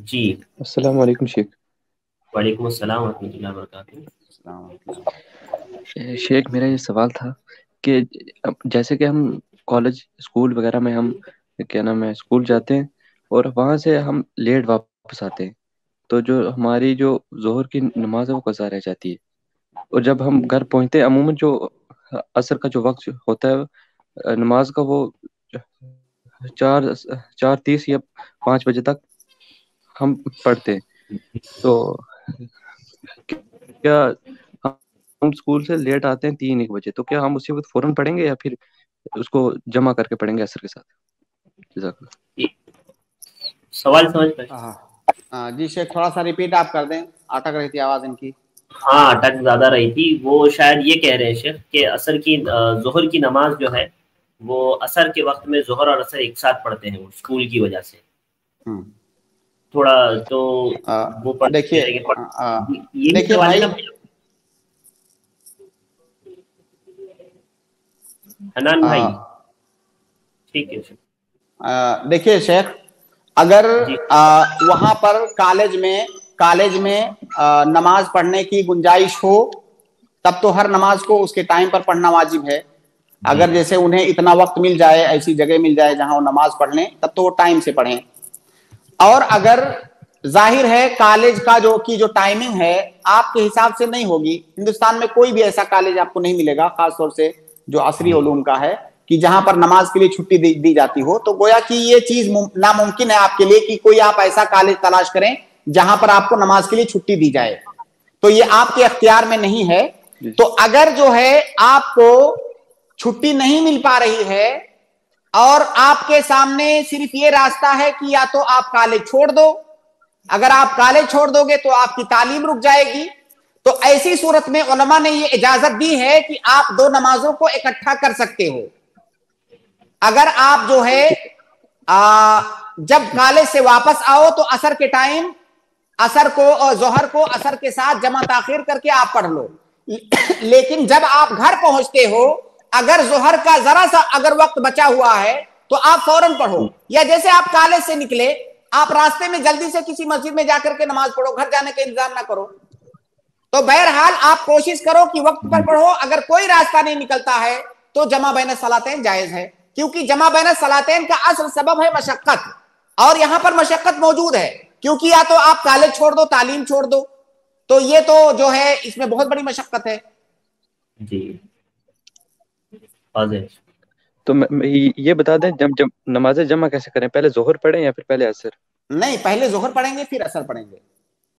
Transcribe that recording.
जी। अस्सलाम वालेकुम शेख। वालेकुम अस्सलाम वरहमतुल्लाहि वबरकातुहू। शेख मेरा ये सवाल था कि जैसे कि हम कॉलेज स्कूल वगैरह में हम क्या नाम है स्कूल जाते हैं और वहाँ से हम लेट वापस आते हैं तो जो हमारी जो जोहर की नमाज़ है वो कज़ा रह जाती है। और जब हम घर पहुँचते हैं अमूमन जो असर का जो वक्त होता है नमाज़ का वो चार चार तीस या पाँच बजे तक हम पढ़ते हैं। तो क्या हम स्कूल से लेट आते हैं तीन एक बजे? तो क्या हम उसी वक्त फ़ौरन पढ़ेंगे या फिर उसको जमा करके पढ़ेंगे असर के साथ? सवाल समझ पाए हाँ, हाँ, जी शेख थोड़ा सा रिपीट आप कर दें। अटक रही थी आवाज़ इनकी। हाँ अटक ज़्यादा रही थी। वो शायद ये कह रहे हैं शेख कि असर की जोहर की नमाज़ जो है वो असर के वक्त में जोहर और असर एक साथ पढ़ते हैं स्कूल की वजह से। हम्म। थोड़ा तो आ, वो देखिए देखिए भाई। हनान भाई। ठीक है देखिए शेख अगर वहाँ पर कॉलेज में कॉलेज में आ, नमाज़ पढ़ने की गुंजाइश हो तब तो हर नमाज़ को उसके टाइम पर पढ़ना वाजिब है। अगर जैसे उन्हें इतना वक्त मिल जाए ऐसी जगह मिल जाए जहाँ वो नमाज़ पढ़ लें तब तो वो टाइम से पढ़ें। और अगर ज़ाहिर है कॉलेज का जो की जो टाइमिंग है आपके हिसाब से नहीं होगी। हिंदुस्तान में कोई भी ऐसा कॉलेज आपको नहीं मिलेगा खासतौर से जो असरी ओलूम का है कि जहाँ पर नमाज़ के लिए छुट्टी दी, दी जाती हो। तो गोया कि ये चीज़ नामुमकिन है आपके लिए कि कोई आप ऐसा कॉलेज तलाश करें जहाँ पर आपको नमाज़ के लिए छुट्टी दी जाए। तो ये आपके अख्तियार में नहीं है। तो अगर जो है आपको छुट्टी नहीं मिल पा रही है और आपके सामने सिर्फ़ ये रास्ता है कि या तो आप कॉलेज छोड़ दो। अगर आप कॉलेज छोड़ दोगे तो आपकी तालीम रुक जाएगी। तो ऐसी सूरत में उलमा ने ये इजाज़त दी है कि आप दो नमाजों को इकट्ठा कर सकते हो। अगर आप जो है आ, जब कॉलेज से वापस आओ तो असर के टाइम असर को और जोहर को असर के साथ जमा ताखिर करके आप पढ़ लो। लेकिन जब आप घर पहुँचते हो अगर जोहर का जरा सा अगर वक्त बचा हुआ है तो आप फ़ौरन पढ़ो। या जैसे आप कॉलेज से निकले, आप रास्ते में जल्दी से किसी मस्जिद में जाकर के नमाज़ पढ़ो, घर जाने का इंतज़ार ना करो। तो बहरहाल आप कोशिश करो कि वक्त पर पढ़ो। अगर कोई रास्ता नहीं निकलता है तो जमा बैन सलातें जायज़ है। क्योंकि जमा बैन सलातें का असल सबब है मशक्कत। और यहाँ पर मशक्कत मौजूद है। क्योंकि या तो आप कॉलेज छोड़ दो, तालीम छोड़ दो। तो ये तो जो है, इसमें बहुत बड़ी मशक्कत है। जी। तो ये बता दें जब जब नमाजें जमा कैसे करें? पहले जोहर पढ़ें या फिर पहले असर? नहीं पहले जोहर पढ़ेंगे फिर असर पढ़ेंगे।